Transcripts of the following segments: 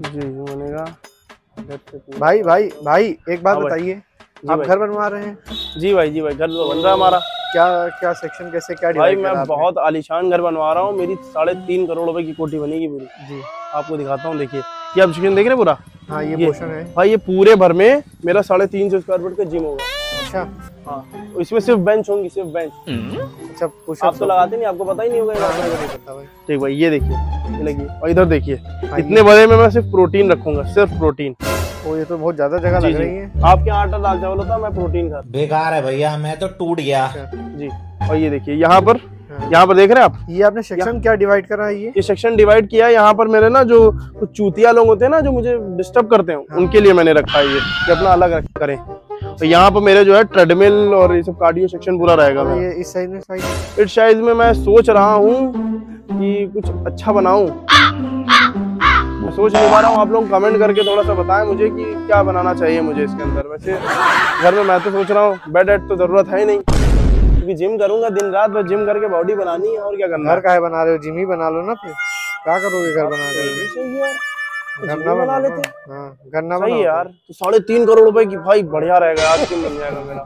जी जी बनेगा। भाई भाई भाई एक बात हाँ बताइए आप घर बनवा रहे हैं? जी भाई जी भाई घर तो बन रहा है हमारा। क्या क्या सेक्शन कैसे क्या भाई मैं बहुत आलिशान घर बनवा रहा हूँ मेरी साढ़े तीन करोड़ रुपए की कोठी बनेगी पूरी। जी। आपको दिखाता हूँ देखिए। ये आप देख रहे हैं पूरा? हाँ ये ये- पोर्शन है। भाई ये पूरे भर में मेरा साढ़े तीन सौ स्क्वायर फुट का जिम होगा। अच्छा। हाँ। इसमें सिर्फ़ बेंच होंगी सिर्फ़ बेंच अच्छा पुश आप तो लगाते नहीं आपको पता ही नहीं होगा भाई। ठीक भाई ये देखिए ये लगी। और इधर देखिए हाँ, इतने बड़े में मैं सिर्फ़ प्रोटीन रखूँगा सिर्फ़ प्रोटीन ओ ये तो बहुत ज़्यादा जगह लग रही है। आपके यहाँ आटा दाल चावल होता मैं प्रोटीन खाता बेकार है भैया मैं तो टूट गया। जी और ये देखिए यहाँ पर हाँ। यहाँ पर देख रहे हैं आप? ये आपने सेक्शन क्या डिवाइड करा है ये? ये सेक्शन डिवाइड किया है यहाँ पर मेरे ना जो कुछ चूतिया लोग होते हैं ना जो मुझे डिस्टर्ब करते हैं। उनके लिए मैंने रखा है ये कि अपना अलग रख- करें। तो यहाँ पर मेरे जो है ट्रेडमिल और ये सब कार्डियो सेक्शन पूरा रहेगा ये इस साइड में साइड इट साइज़ में मैं सोच रहा हूँ कि कुछ अच्छा बनाऊँ। मैं सोच नहीं पा रहा हूँ आप लोग कमेंट करके थोड़ा सा बताएँ मुझे कि क्या बनाना चाहिए मुझे इसके अंदर। वैसे घर में मैं तो सोच रहा हूँ बेड एड तो ज़रूरत है ही नहीं। क्योंकि जिम करूँगा दिन रात बस जिम करके बॉडी बनानी है और क्या करना घर का है बना रहे हो जिम ही बना लो ना फिर। क्या करोगे घर बना है। के जिम बना लेते। हाँ। घर ना सही यार तो साढ़े तीन करोड़ रुपए की भाई बढ़िया रहेगा आज जिम बन जाएगा मेरा।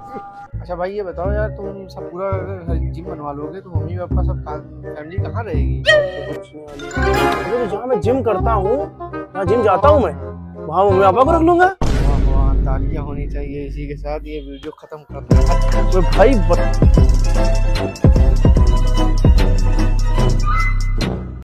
अच्छा भाई ये बताओ यार तुम सब पूरा जिम बनवा लोगे तो मम्मी पापा सब फैमिली कहाँ रहेगी? तो जहाँ मैं जिम करता हूँ जहाँ जिम जाता हूँ मैं वहाँ मम्मी पापा को रख लूँगा। तालियाँ होनी चाहिए इसी के साथ ये वीडियो खत्म कर भाई.